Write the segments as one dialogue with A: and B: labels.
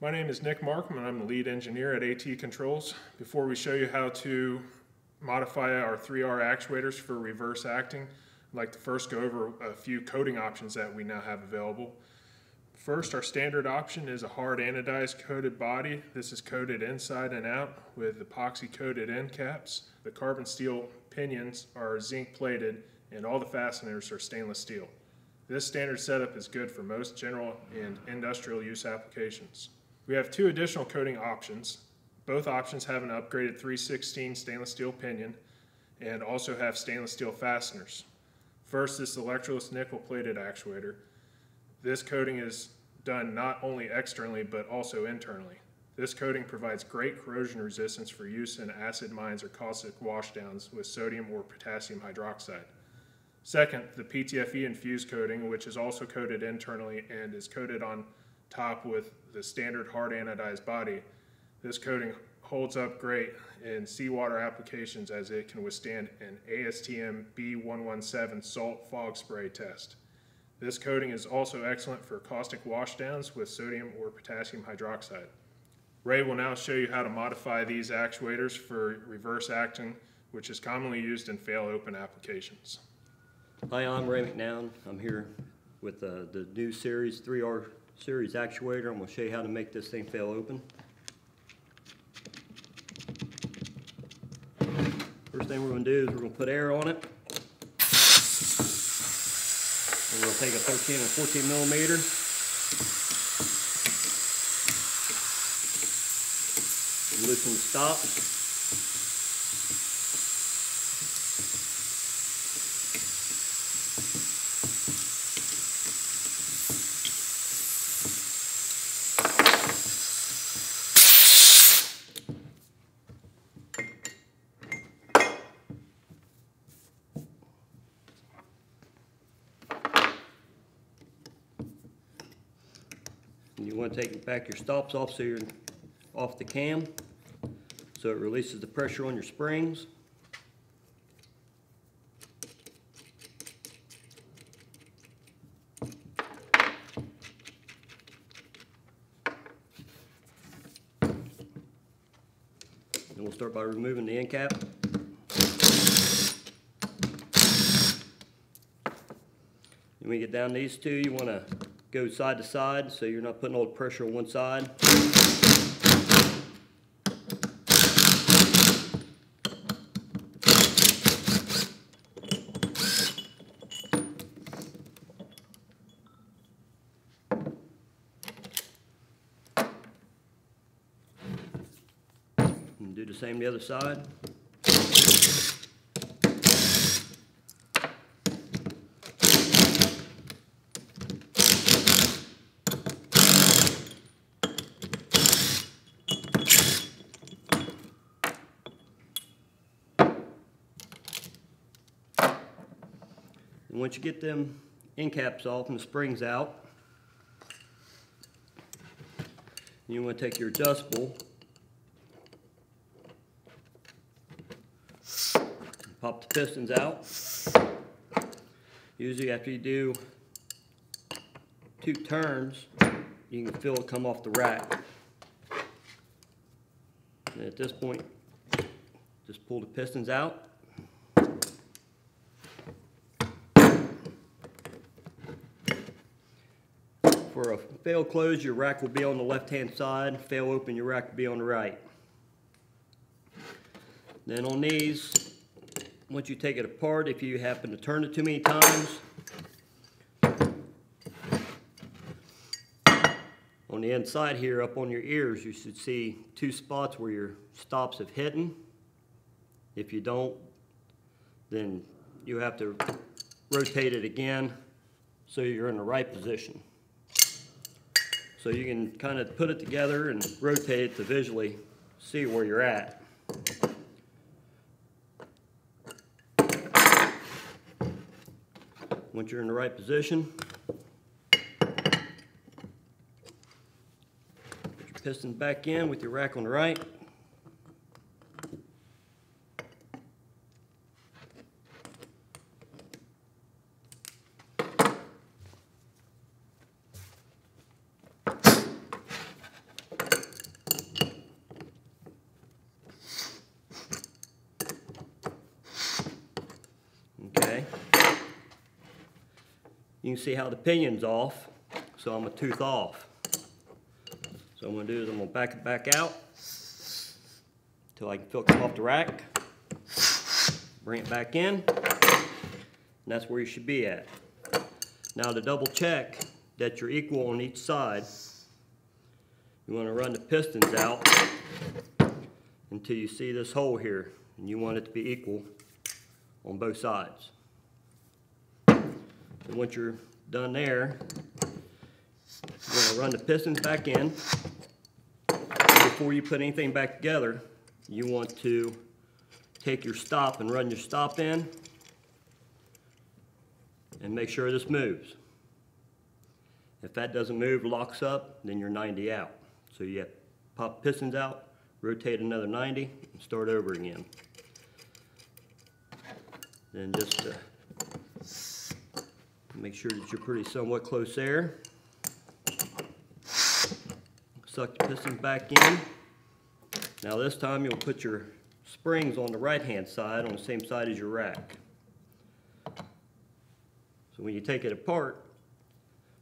A: My name is Nick Markham and I'm the lead engineer at AT Controls. Before we show you how to modify our 3R actuators for reverse acting, I'd like to first go over a few coating options that we now have available. First, our standard option is a hard anodized coated body. This is coated inside and out with epoxy coated end caps. The carbon steel pinions are zinc plated and all the fasteners are stainless steel. This standard setup is good for most general and industrial use applications. We have two additional coating options. Both options have an upgraded 316 stainless steel pinion and also have stainless steel fasteners. First, this electroless nickel plated actuator. This coating is done not only externally but also internally. This coating provides great corrosion resistance for use in acid mines or caustic washdowns with sodium or potassium hydroxide. Second, the PTFE infused coating, which is also coated internally and is coated on top with the standard hard anodized body. This coating holds up great in seawater applications as it can withstand an ASTM B117 salt fog spray test. This coating is also excellent for caustic washdowns with sodium or potassium hydroxide. Ray will now show you how to modify these actuators for reverse acting, which is commonly used in fail open applications.
B: Hi, I'm Ray McNown. I'm here with uh, the new series, 3R series actuator. I'm gonna show you how to make this thing fail open. First thing we're gonna do is we're gonna put air on it. We're gonna take a 13 and 14 millimeter. Loosen the stops. Want to take back your stops off so you're off the cam, so it releases the pressure on your springs. And we'll start by removing the end cap. When we get down these two, you want to go side to side so you're not putting all the pressure on one side. And do the same the other side. And once you get them end caps off and the springs out, you want to take your adjustable, pop the pistons out. Usually after you do two turns, you can feel it come off the rack. And at this point, just pull the pistons out. For a fail close, your rack will be on the left-hand side. Fail open, your rack will be on the right. Then on these, once you take it apart, if you happen to turn it too many times, on the inside here, up on your ears, you should see two spots where your stops have hidden. If you don't, then you have to rotate it again so you're in the right position. So you can kind of put it together and rotate it to visually see where you're at. Once you're in the right position, put your pistons back in with your rack on the right. You can see how the pinion's off, so I'm a tooth off. So I'm gonna do is I'm gonna back it back out until I can feel it come off the rack. Bring it back in, and that's where you should be at. Now to double check that you're equal on each side, you wanna run the pistons out until you see this hole here, and you want it to be equal on both sides. And once you're done there, you're gonna run the pistons back in. Before you put anything back together, you want to take your stop and run your stop in and make sure this moves. If that doesn't move, locks up, then you're 90 out. So you have pop pistons out, rotate another 90, and start over again. Then just uh, make sure that you're pretty somewhat close there. Suck the pistons back in. Now this time you'll put your springs on the right-hand side, on the same side as your rack. So when you take it apart,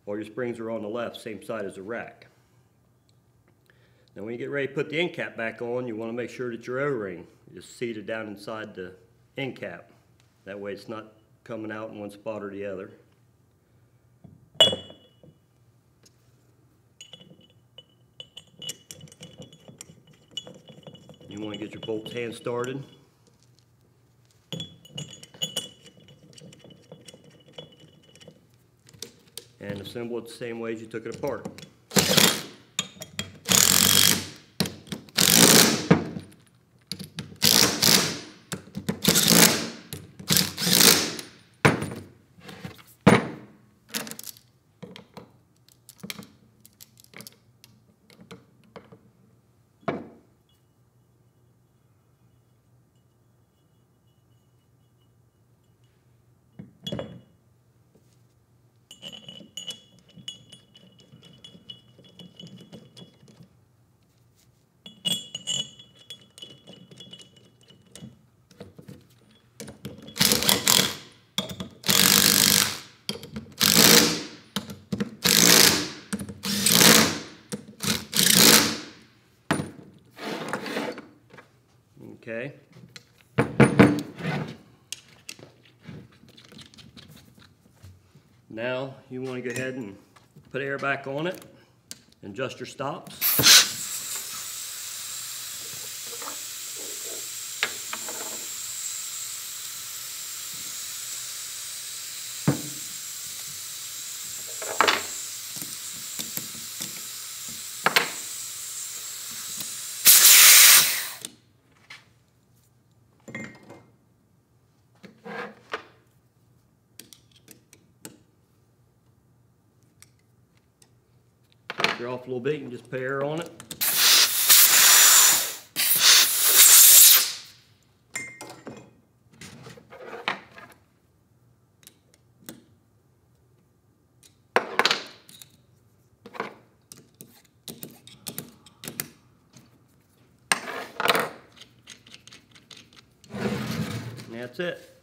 B: all your springs are on the left, same side as the rack. Now when you get ready to put the end cap back on, you want to make sure that your O-ring is seated down inside the end cap. That way it's not coming out in one spot or the other. Want to get your bolts hand started. And assemble it the same way as you took it apart. Okay? Now, you want to go ahead and put air back on it, and adjust your stops. Her off a little bit, can just put air on it. And that's it.